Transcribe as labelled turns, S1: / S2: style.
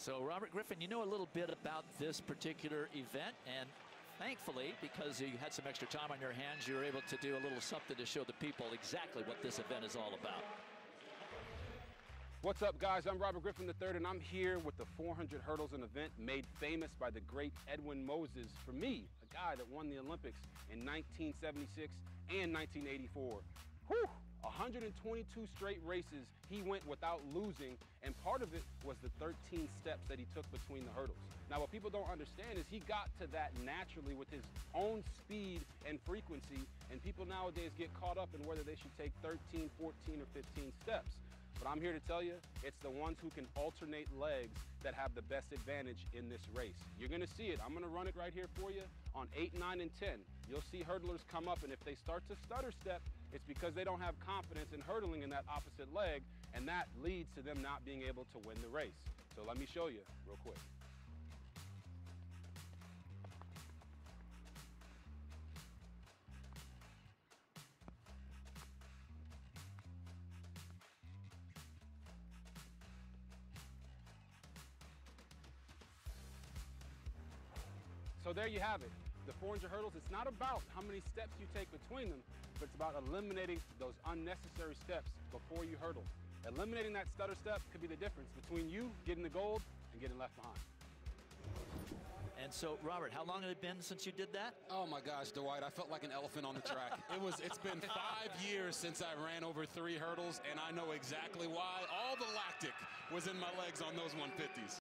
S1: So, Robert Griffin, you know a little bit about this particular event, and thankfully, because you had some extra time on your hands, you were able to do a little something to show the people exactly what this event is all about.
S2: What's up, guys? I'm Robert Griffin III, and I'm here with the 400 hurdles, an event made famous by the great Edwin Moses. For me, a guy that won the Olympics in 1976 and 1984. Whew! 122 straight races he went without losing, and part of it was the 13 steps that he took between the hurdles. Now, what people don't understand is he got to that naturally with his own speed and frequency, and people nowadays get caught up in whether they should take 13, 14, or 15 steps. But I'm here to tell you, it's the ones who can alternate legs that have the best advantage in this race. You're gonna see it. I'm gonna run it right here for you on eight, nine, and 10. You'll see hurdlers come up, and if they start to stutter step, it's because they don't have confidence in hurdling in that opposite leg, and that leads to them not being able to win the race. So let me show you real quick. So there you have it. The 400 hurdles, it's not about how many steps you take between them, but it's about eliminating those unnecessary steps before you hurdle. Eliminating that stutter step could be the difference between you getting the gold and getting left behind.
S1: And so, Robert, how long had it been since you did that?
S3: Oh my gosh, Dwight, I felt like an elephant on the track. it was it's been 5 years since I ran over 3 hurdles and I know exactly why. All the lactic was in my legs on those 150s.